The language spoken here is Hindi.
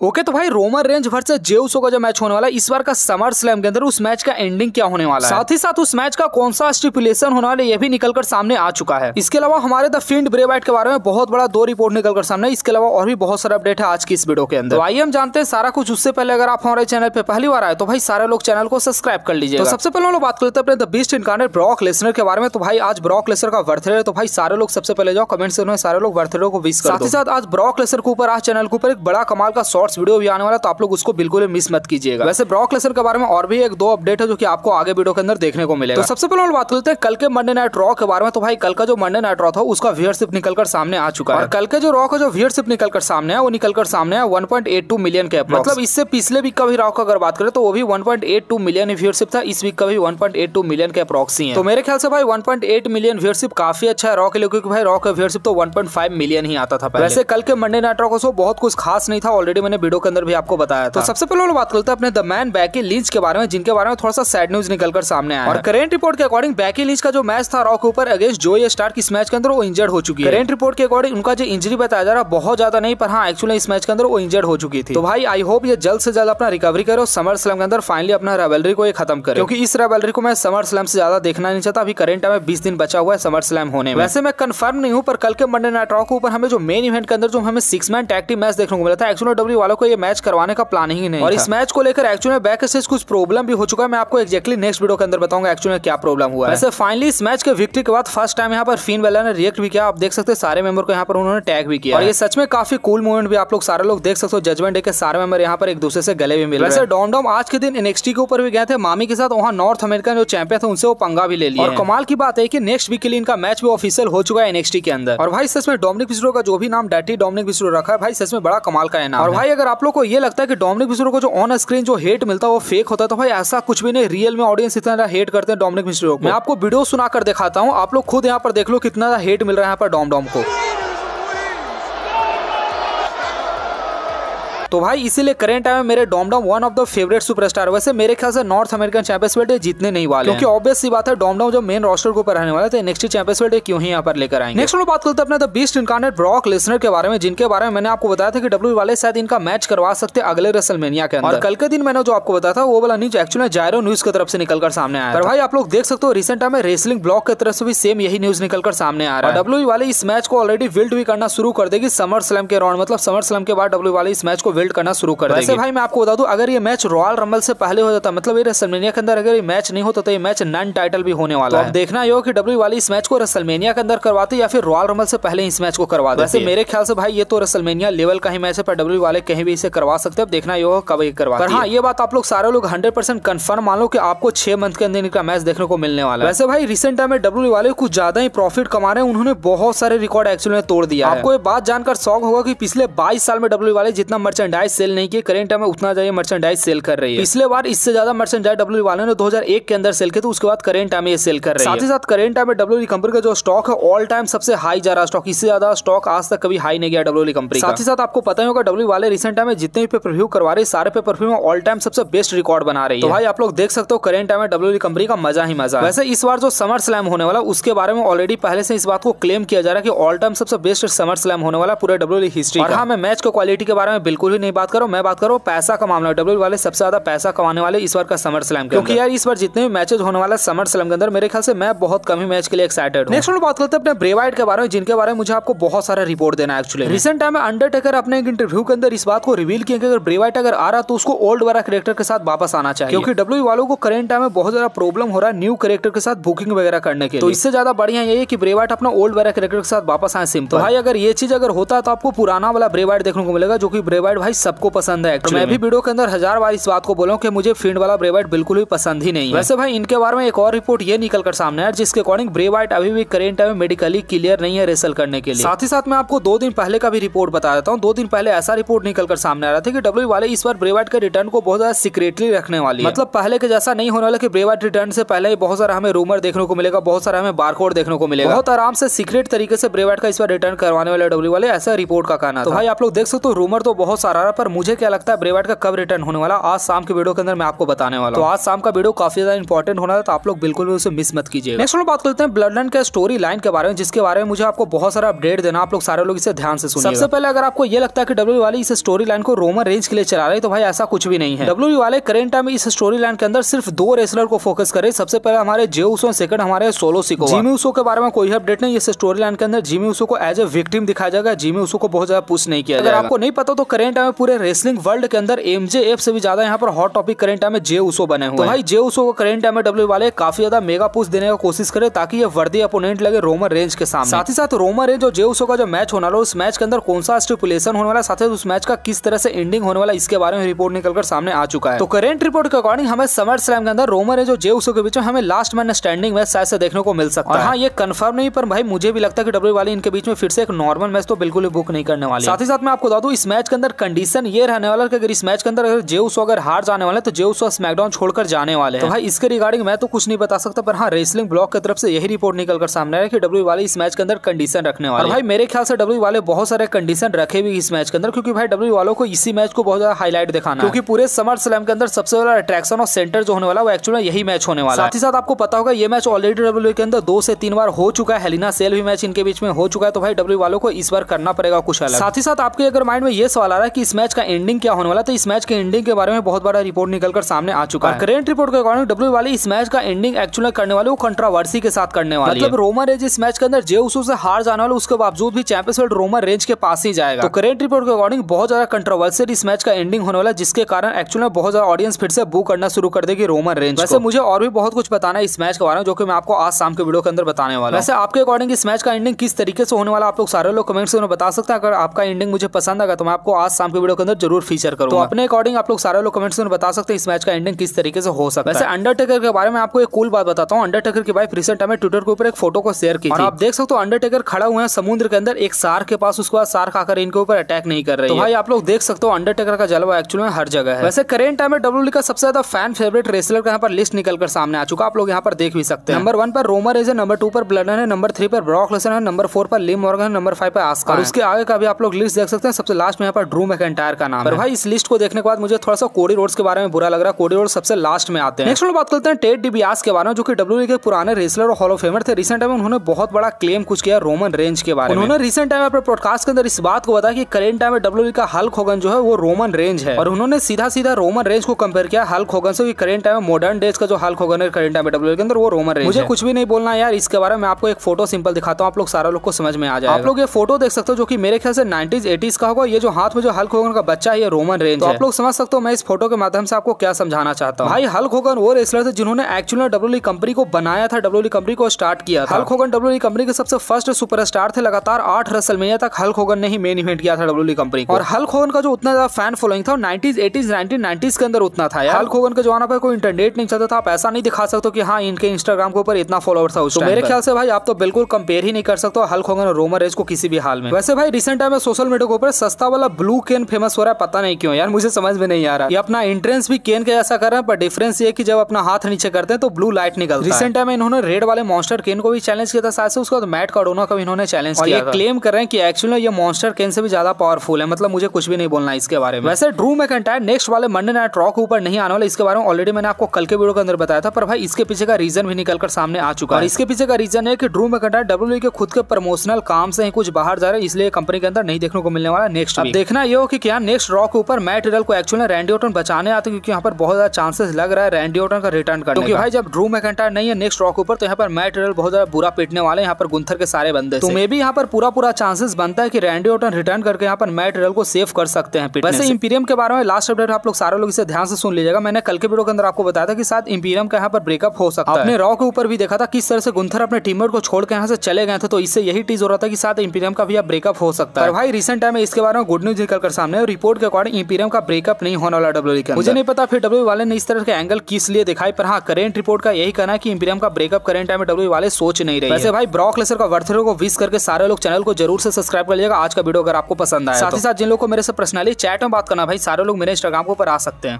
ओके तो भाई रोमन रेंज वर्सेस जेउसो का जो मैच होने वाला है। इस बार का समर स्लैम के अंदर उस मैच का एंडिंग क्या होने वाला है? साथ ही साथ उस मैच का कौन सा स्टिपुलेशन होने वाला है ये भी निकलकर सामने आ चुका है। इसके अलावा हमारे द फिंड ब्रेवाइट के बारे में बहुत बड़ा दो रिपोर्ट निकलकर सामने। इसके अलावा और भी बहुत सारे अपडेट है आज की इस वीडियो के अंदर। तो आइए हम जानते हैं सारा कुछ। उससे पहले अगर आप हमारे चैनल पर पहली बार आए तो भाई सारे लोग चैनल को सब्सक्राइब कर लीजिए तो सबसे पहले हम लोग बात करते हैं अपने the beast incarnate Brock Lesnar के बारे में। तो भाई आज ब्रॉक लेसर का बर्थडे है तो भाई सारे लोग सबसे पहले जाओ कमेंट से सारे लोग बर्थडे को विश कर साथ ही साथ आज ब्रॉक लेसर के ऊपर आज चैनल के ऊपर एक बड़ा कमाल का शॉर्ट्स वीडियो भी आने वाला तो आप लोग उसको बिल्कुल मिस मत कीजिएगा। वैसे ब्रॉक लेसर के बारे में और भी एक दो अपडेट है जो कि आपको आगे वीडियो के अंदर देखने को मिलेगा। तो सबसे पहले हम बात करते हैं कल के मंडे नाइट रॉ के बारे में। तो भाई, कल का जो मंडे नाइट रॉ था, उसका व्यूअरशिप निकलकर सामने आ चुका है। कल के जो रॉ का जो व्यूअरशिप निकलकर सामने है, वो निकलकर सामने है 1.82 मिलियन के मतलब इससे पिछले वीक का भी रॉ का अगर बात करें तो वो भी 1.82 मिलियन व्यूअरशिप था। इस वीक का भी 1.82 मिलियन के अप्रॉक्सी है तो मेरे ख्याल से भाई 1.8 मिलियन व्यूअरशिप काफ़ी अच्छा है रॉ के लिए, क्योंकि भाई रॉ का व्यूअरशिप तो 1.5 मिलियन ही आता था वैसे कल के मंडे नाइट रॉ को बहुत कुछ खास नहीं था ऑलरेडी मैंने वीडियो के अंदर भी आपको बताया था। तो सबसे पहले बात करते हैं अपने द मैन बैकी लिंच के बारे में जिनके बारे में थोड़ा सा सैड न्यूज़ निकलकर सामने आया और करेंट रिपोर्ट के अकॉर्डिंग बैकी लिंच का जो मैच था रॉ के ऊपर अगेंस्ट जो ये स्टार्ट इस मैच के अंदर वो इंजर्ड हो चुकी है। करेंट रिपोर्ट के अकॉर्डिंग उनका जो इंजरी बताया जा रहा है बहुत ज़्यादा नहीं पर हाँ एक्चुअली इस मैच के अंदर वो इंजर्ड हो चुकी थी। तो भाई आई होप ये जल्द से जल्द अपना रिकवरी करो समर स्लम के अंदर फाइनली अपना रेवलरी को ये खत्म करे। क्योंकि इस रेवलरी को मैं समर स्लम से ज़्यादा देखना नहीं चाहता। अभी करेंट टाइम में बीस दिन बचा हुआ है समर स्लैम होने में। वैसे मैं कंफर्म नहीं हूँ पर कल के मंडे नाइट रॉ के ऊपर हमें जो मेन इवेंट के अंदर जो हमें सिक्स मैन टैक्टी मैच देखने को मिला था एक्चुअली डब्ल्यू वालों को ये मैच करवाने का प्लान ही नहीं और इस मैच को लेकर एक्चुअली बैक से कुछ प्रॉब्लम भी हो चुका है। मैं आपको एक्जैक्टली नेक्स्ट वीडियो के अंदर बताऊँगा एक्चुअली में क्या प्रॉब्लम हुआ है। वैसे फाइनली इस मैच के विक्ट्री के बाद फ़र्स्ट टाइम यहाँ पर फीन वेला ने रिएक्ट भी किया। आप देख सकते हैं सारे मेंबर को यहाँ पर उन्होंने टैग भी किया और ये सच में काफ़ी कूल मूवमेंट भी आप लोग सारे लोग देख सकते हो। जजमेंट डे के सारे मेंबर यहाँ पर एक दूसरे से गले भी मिले वैसे डॉम डॉम आज के दिन एनएक्सटी के ऊपर भी गए थे। मामी के साथ वहाँ नॉर्थ अमेरिका जो चैंपियन थे उनसे वो पंगा भी ले लिया और कमाल की बात है कि नेक्स्ट वीक के लिए इनका मैच भी ऑफिशियल हो चुका है एनएक्सटी के अंदर। और भाई सच में डोमिनिक बिस्रो का जो भी नाम डैटी डोमिनिक बिस्रो रखा है भाई सच में बड़ा कमाल का है नाम और भाई अगर आप लोग को ये लगता है कि डोमिनिक मिश्रो को जो ऑन स्क्रीन जो हेट मिलता है वो फेक होता है तो भाई ऐसा कुछ भी नहीं रियल में ऑडियंस इतना हेट करते हैं डोमिनिक मिश्रो को। मैं आपको वीडियो सुनाकर दिखाता हूँ, आप लोग खुद यहाँ पर देख लो कितना हेट मिल रहा है यहाँ पर डॉम डॉम को। तो भाई इसीलिए करेंट टाइम में मेरे डोमडम one of the favourite superstar वैसे मेरे ख्याल से नॉर्थ अमेरिकन चैंपियंस वर्ल्ड जीतने नहीं वाले क्योंकि ऑब्वियस सी बात है डोमडम जो मेन रोस्टर के ऊपर रहने वाले थे नेक्स्ट चैंपियंस वर्ल्ड क्यों ही यहाँ पर लेकर आएँगे? नेक्स्ट बात करते अपने the beast incarnate Brock Lesnar के बारे में जिनके बारे में मैंने आपको बताया था कि डब्ल्यू वाले शायद इनका मैच करवा सकते अगले रसलमेनिया के अंदर। कल के दिन मैंने जो आपको बताया था वो वाला न्यूज़ एक्चुअली जायरो न्यूज़ की तरफ़ से निकलकर सामने आया भाई आप लोग देख सकते हो रिसेंट टाइम में रेसलिंग ब्लॉक की तरफ़ से भी सेम यही न्यूज़ निकलकर सामने आ रहा है। डब्ल्यू वाले इस मैच को ऑलरेडी विल्ड भी करना शुरू कर देगी समर स्लम के राउंड मतलब समर स्लम के बाद डब्ल्यू वाले इस मैच को विल्ड करना शुरू कर वैसे भाई मैं आपको बता दूँ अगर ये मैच रॉयल रंबल से पहले हो जाता मतलब ये रेसलमेनिया के अंदर अगर ये मैच नहीं होता तो ये मैच नन टाइटल भी होने वाला तो है। देखना ये हो कि डब्ल्यू वाली इस मैच को रेसलमेनिया के अंदर करवाते या फिर रॉयल रंबल से पहले इस मैच को करवाते वैसे मेरे ख्याल से भाई ये तो रेसलमेनिया लेवल का ही मैच है पर डब्ल्यू वाले कहीं भी इसे करवा सकते हैं। देखना ये हो कब ये करवा हाँ ये बात आप लोग सारे लोग हंड्रेड परसेंट कन्फर्म मान लो कि आपको छह मंथ के अंदर इनका मैच देखने को मिलने वाला है। वैसे भाई रिसेंट टाइम में डब्ल्यू वाले कुछ ज़्यादा ही प्रॉफिट कमा रहे हैं उन्होंने बहुत सारे रिकॉर्ड एक्चुअली में तोड़ दिया आपको ये बात जानकर शौक होगा कि पिछले 22 साल में डब्ल्यू वाले जितना मर्चेंडाइज सेल नहीं किए करेंट टाइम में उतना जाइए मर्चेंडाइज सेल कर रही है। पिछले बार इससे ज़्यादा मर्चेंडाइज डब्ल्यू वाले ने 2001 के अंदर सेल किया तो उसके बाद करेंट टाइम में ये सेल कर रही है। साथ ही साथ करेंट टाइम में डब्ल्यू कंपनी का जो स्टॉक है ऑल टाइम सबसे हाई जा रहा स्टॉक इससे ज़्यादा स्टॉक आज तक कभी हाई नहीं गया डब्ल्यू कंपनी साथ ही साथ आपको पता ही होगा डब्ल्यू वाले रिसेंट टाइम में जितने भी पेपर व्यू करवा रहे सारे pay per view all time सबसे बेस्ट रिकॉर्ड बना रही है। तो भाई आप लोग देख सकते हो करेंट टाइम में डब्ल्यू कंपनी का मज़ा ही मज़ा वैसे इस बार जो समर स्लैम होने वाला उसके बारे में ऑलरेडी पहले से इस बात को क्लेम किया जा रहा है कि ऑल टाइम सबसे बेस्ट समर स्लैम होने वाला पूरे डब्ल्यू हिस्ट्री और हाँ मैं मैच को क्वालिटी के बारे में बिल्कुल ही नहीं बात करूँ मैं बात करूँ पैसा का मामला डब्ल्यू वाले सबसे ज़्यादा पैसा कमाने वाले इस बार का समर स्लैम क्योंकि यार इस बार जितने भी मैचेस होने वाले समर स्लैम के अंदर मेरे ख्याल से मैं बहुत कम ही मैच के लिए एक्साइटेड हूँ। नेक्स्ट बात करते हैं अपने ब्रेवाइट के बारे में जिनके बारे में मुझे आपको बहुत सारा रिपोर्ट देना है एक्चुअली रिसेंट टाइम में अंडरटेकर अपने एक इंटरव्यू के अंदर इस बात को रिवील किया कि अगर ब्रेवाइट अगर आ रहा तो उसको ओल्ड वाला करेक्टर के साथ वापस आना चाहिए। क्योंकि डब्ल्यू वालों को करेंट टाइम में बहुत ज़्यादा प्रॉब्लम हो रहा है न्यू करेक्टर के साथ बुकिंग वगैरह करने के तो इससे ज़्यादा बढ़िया यही है कि ब्रेवाइट अपना ओल्ड वाला करेक्टर के साथ वापस आए सिम तो भाई अगर ये चीज़ अगर होता तो आपको पुराना वाला ब्रेवाइट देखने को मिलेगा जो कि ब्रेवाइट भाई सबको पसंद है। तो मैं भी वीडियो के अंदर हज़ार बार इस बात को बोला कि मुझे फ़ील्ड वाला ब्रेवाइट बिल्कुल भी पसंद ही नहीं वैसे भाई इनके बारे में एक और रिपोर्ट ये निकल कर सामने है जिसके अकॉर्डिंग ब्रेवाइट अभी भी करेंट टाइम मेडिकली क्लियर नहीं है रेसल करने के लिए। साथ ही साथ मैं आपको दो दिन पहले का भी रिपोर्ट बता देता हूँ। दो दिन पहले ऐसा रिपोर्ट निकल कर सामने आ रहा था कि डब्ल्यू वाले इस बार ब्रेवाइट के रिटर्न को बहुत ज़्यादा सीक्रेटली रखने वाली मतलब पहले के जैसा नहीं होने वाला की ब्रेवाइट रिटर्न से पहले ही बहुत सारा हमें रूमर देखने को मिलेगा बहुत सारा हमें बारकोड देखने को मिलेगा। बहुत आराम से सीक्रेट तरीके से ब्रेवाइट का इस बार रिटर्न करवाने वाले डब्ल्यू वाले ऐसा रिपोर्ट का कहना तो भाई आप लोग देख सकते हो रूमर तो बहुत सारा आ पर मुझे क्या लगता है ब्रेवाइट का कब रिटर्न होने वाला? आज शाम के वीडियो के अंदर मैं आपको बताने वाला तो आज शाम का वीडियो काफ़ी ज़्यादा इंपॉर्टेंट होना है तो आप लोग बिल्कुल भी उसे मिस मत कीजिए नेक्स्ट बात करते हैं ब्लड लाइन के स्टोरी लाइन के बारे में जिसके बारे में मुझे आपको बहुत सारा अपडेट देना आप लोग सारे लोग इसे ध्यान से सुनिए सबसे पहले अगर आपको ये लगता है कि डब्ल्यू वाली इस स्टोरी लाइन को रोमन रेंज के लिए चला रहे तो भाई ऐसा कुछ भी नहीं है। डब्ल्यू वाले करेंट टाइम इस स्टोरी लाइन के अंदर सिर्फ़ दो रेसलर को फोकस करे। सबसे पहले हमारे जेउसो सेकंड हमारे सोलो सिको जिमी उसो के बारे में कोई अपडेट नहीं इस स्टोरी लाइन के अंदर जिमी उसो को एज ए विक्टिम दिखाया जाएगा। जिमी उसो को बहुत ज़्यादा पुश नहीं किया अगर आपको नहीं पता तो करेंट टाइम पूरे रेसलिंग वर्ल्ड के अंदर एमजे एफ़ से भी ज़्यादा यहाँ पर हॉट टॉपिक करेंट टाइम में जे उसो बने हुए तो भाई जे उसो को करेंट टाइम में डब्ल्यू वाले काफ़ी ज़्यादा मेगा पुश देने की कोशिश करे ताकि ये वर्दी अपोनेंट लगे रोमर रेंज के सामने। साथ ही साथ रोमर रेंज और जे उसो का जो मैच होने वाला उस मैच के अंदर कौन सा स्टिपुलेशन होने वाला साथ ही उस मैच का किस तरह से एंडिंग होने वाला इसके बारे में रिपोर्ट निकलकर सामने आ चुका है। तो करेंट रिपोर्ट के अकॉर्डिंग हमें समर स्लैम के अंदर रोमर रेंज और जे उसो के बीच में हमें लास्ट मैन स्टैंडिंग मैच शायद से देखने को मिल सकता है। हाँ ये कंफर्म नहीं पर भाई मुझे भी लगता है कि डब्ल्यू वाले इनके बीच में फिर से एक नॉर्मल मैच तो बिल्कुल ही बुक नहीं करने वाले। साथ ही साथ मैं आपको बता दूँ इस मैच के अंदर कंडीशन ये रहने वाला कि अगर इस मैच के अंदर अगर जेउसो अगर हार जाने वाले तो जेउसो स्मैकडाउन छोड़कर जाने वाले तो भाई इसके रिगार्डिंग मैं तो कुछ नहीं बता सकता पर हाँ रेसलिंग ब्लॉक की तरफ़ से यही रिपोर्ट निकल कर सामने है कि डब्ल्यू वाले इस मैच के अंदर कंडीशन रखने वाले भाई मेरे ख्याल से डब्ल्यू वाले बहुत सारे कंडीशन रखे भी इस मैच के अंदर क्योंकि भाई डब्ल्यू वालों को इसी मैच को बहुत ज़्यादा हाईलाइट दिखाना क्योंकि पूरे समर स्लैम के अंदर सबसे बड़ा अट्रैक्शन और सेंटर जो होने वाला वो एक्चुअली यही मैच होने वाला साथ ही साथ आपको पता होगा ये मैच ऑलरेडी डब्ल्यू के अंदर दो से तीन बार हो चुका है। हेलिना सेल भी मैच इनके बीच में हो चुका है तो भाई डब्ल्यू वालों को इस बार करना पड़ेगा कुछ अलग। साथ ही साथ आपके अगर माइंड में ये सवाल आ रहा है कि इस मैच का एंडिंग क्या होने वाला तो इस मैच के एंडिंग के बारे में बहुत बड़ा रिपोर्ट निकलकर सामने आ चुका है। करेंट रिपोर्ट के अकॉर्डिंग डब्ल्यू वाले इस मैच का एंडिंग एक्चुअली करने वाले वो कंट्रोवर्सी के साथ करने वाले मतलब रोमर रेंज इस मैच के अंदर जे उसू से हार जाने वाले उसके बावजूद भी चैंपियंस वर्ल्ड रोमर रेंज के पास ही जाएगा। तो करेंट रिपोर्ट के अकॉर्डिंग बहुत ज़्यादा कंट्रोवर्सियल इस मैच का एंडिंग होने वाला जिसके कारण एक्चुअली बहुत ज़्यादा ऑडियंस फिर से बुक करना शुरू कर देगी रोमन रेंज वैसे मुझे और भी बहुत कुछ बताना है इस मैच के बारे में जो कि मैं आपको आज शाम के वीडियो के अंदर बताने वाला वैसे आपके अकॉर्डिंग इस मैच का एंडिंग किस तरीके से होने वाला आप लोग सारे लोग कमेंट्स में बता सकते हैं। अगर आपका एंडिंग मुझे पसंद आगा तो मैं आपको आज शाम के वीडियो के अंदर ज़रूर फीचर करूँ तो अपने अकॉर्डिंग आप लोग सारे लोग कमेंट्स में बता सकते हैं इस मैच का एंडिंग किस तरीके से हो सकता है। वैसे अंडरटेकर के बारे में आपको एक कूल बात बताता हूँ। अंडरटेकर की वाइफ रिसेंट टाइम ट्विटर के ऊपर एक फ़ोटो को शेयर की और आप देख सकते हो अंडरटेकर खड़ा हुए हैं समुद्र के अंदर एक सार के पास उसके बाद सार खाकर इनके ऊपर अटैक नहीं कर रही तो भाई आप लोग देख सकते हो अंडरटेकर का जलवा एक्चुअली में हर जगह है। वैसे करेंट टाइम में डब्ल्यू का सबसे ज़्यादा फ़ैन फेवरेट रेसलर का यहाँ पर लिस्ट निकल कर सामने आ चुका आप लोग यहाँ पर देख भी सकते हैं। नंबर वन पर रोमर एज है नंबर टू पर ब्लडन है नंबर थ्री पर ब्रॉक लेसन है नंबर फोर पर लिम मॉर्गन है नंबर फाइव पर आस्का उसके आगे का भी आप लोग लिस्ट देख सकते हैं। सबसे लास्ट में यहाँ पर ड्रू मैकेंटायर का नाम है। भाई इस लिस्ट को देखने के बाद मुझे थोड़ा सा कोडी रोड्स के बारे में बुरा लग रहा है। कोडी रोड सबसे लास्ट में आते हैं। नेक्स्ट बात करते हैं टेड डिबियास के बारे में जो कि डब्ल्यूडब्ल्यूई के पुराने रेसलर और हॉलो फेमर थे। रिसेंट टाइम उन्होंने बहुत बड़ा क्लेम कुछ किया रोमन रेंज के बारे में। उन्होंने रिसेंट टाइम अपने पॉडकास्ट के अंदर इस बात को बताया कि करेंट टाइम में डब्ल्यू का हल्क होगन जो है वो रोमन रेंज है। और उन्होंने सीधा सीधा रोमन रेंज को कंपेयर किया हल्क होगन से करेंट टाइम में मॉडर्न डेज़ का जो हल्क होगन है करेंट टाइम में डब्ल्यू के अंदर वो रोमन रेंज मुझे कुछ भी नहीं बोलना यार इसके बारे में आपको एक फ़ोटो सिंपल दिखाता हूँ आप लोग सारा लोग को समझ में आ जाए आप लोग ये फ़ोटो देख सकते हो जो कि मेरे ख्याल से नाइनटीज एटीज का होगा। ये जो हाथ में जो हल्क होगन का बच्चा है ये रोमन रेंज तो आप लोग समझ सकते हो मैं इस फ़ोटो के माध्यम से आपको क्या समझाना चाहता हूँ। भाई हल्क होगन वो रेसलर थे जिन्होंने एक्चुअली डब्ल्यू कंपनी को बनाया था डब्ल्यू कंपनी को स्टार्ट किया था। हल्क होगन डब्ल्यू कंपनी के सबसे फ़र्स्ट सुपरस्टार थे लगातार आठ रसलमेनिया तक हल्क होगन ने ही मेन इवेंट किया था डब्ल्यू कंपनी और हल्क होगन का जो उतना ज़्यादा फ़ैन फॉलोइंग था नाइनटीज एटीज नाइनटीन नाइनटीज के अंदर उतना था हल्क होगन के जमाना पर कोई इंटरनेट नहीं चलता था आप ऐसा नहीं दिखा सकते कि हाँ इनके इंस्टाग्राम के ऊपर इतना फॉलोअर था उस तो मेरे ख्याल से भाई आप तो बिल्कुल कंपेयर ही नहीं कर सकते हल्क होगन और रोमर रेज को किसी भी हाल में। वैसे भाई रिसेंट टाइम में सोशल मीडिया के ऊपर सस्ता वाला ब्लू केन फ़ेमस हो रहा है पता नहीं क्यों। यार मुझे समझ में नहीं आ रहा। ये अपना एंट्रेंस भी केन के जैसा कर रहा है पर डिफरेंस ये कि जब अपना हाथ नीचे करते हैं तो ब्लू लाइट निकलता है। रिसेंट टाइम में इन्होंने रेड वाले मॉन्स्टर केन को भी चैलेंज किया था साथ से उसके बाद मैट कार्डोना को इन्होंने चैलेंज किया ये क्लेम कर रहे हैं कि एक्चुअली ये मॉन्स्टर केन से भी ज़्यादा पावरफुल है मतलब मुझे कुछ भी नहीं बोलना इसके बारे में। वैसे ड्रू मैकेंटायर नेक्स्ट वाले मंडे नाइट रॉ के ऊपर नहीं आने वाला इसके बारे में ऑलरेडी मैंने आपको कल के वीडियो के अंदर बताया था पर भाई इसके पीछे का रीजन भी निकल कर सामने आ चुका है। इसके पीछे का रीजन है कि ड्रू मैकेंटायर डब्ल्यू के खुद के प्रमोशनल काम से ही कुछ बाहर जा रहे हैं इसलिए कंपनी के अंदर नहीं देखने को मिलने वाला नेक्स्ट देखना ये कि क्या नेक्स्ट रॉ के ऊपर मैट रिडल को एक्चुअली रैंडी ओटन बचाने आते क्योंकि यहाँ पर बहुत ज़्यादा चांसेस लग रहा है रैंडी ओटन का रिटर्न करने क्योंकि भाई जब ड्रू मैकेंटायर नहीं है नेक्स्ट रॉ के ऊपर तो यहाँ पर मैट रिडल बहुत ज़्यादा बुरा पिटने वाले यहाँ पर गुंथर के सारे बंदे तो मे भी यहाँ पर पूरा पूरा चांसेस बनता है कि रैंडी ओटन रिटर्न करके यहाँ पर मैट रिडल को सेव कर सकते हैं वैसे इंपीरियम के बारे में लास्ट अपडेट आप लोग सारे लोग इसे ध्यान से सुन लीजिएगा। मैंने कल के वीडियो के अंदर आपको बताया था कि साथ इंपीरियम का यहाँ पर ब्रेकअप हो सकता है। अपने रॉ के ऊपर भी देखा था किस तरह से गुंथर अपने टीममेट को छोड़ के यहाँ से चले गए थे तो इससे यही टीज हो रहा था कि साथ इंपीरियम का भी ब्रेकअप हो सकता है। भाई रिसेंट टाइम में इसके बारे में गुड न्यूज़ निकल कर सामने और रिपोर्ट के अकॉर्डिंग इंपीरियम का ब्रेकअप नहीं होने वाला डब्ल्यू का मुझे नहीं पता फिर डब्ल्यू वाले ने इस तरह के एंगल किस लिए दिखाई पर हाँ करेंट रिपोर्ट का यही कहना है की इंपीरियम का ब्रेकअप करेंट टाइम में डब्ल्यू वाले सोच नहीं रहे वैसे भाई ब्रॉक लेसर का वर्थरों को विश करके सारे लोग चैनल को ज़रूर से सब्सक्राइब कर लिएगा। आज का वीडियो अगर आपको पसंद आया साथ ही साथ जिन लोग को मेरे से पर्सनली चैट में बात करना भाई सारे लोग मेरे इंस्टाग्राम को पर आ सकते हैं।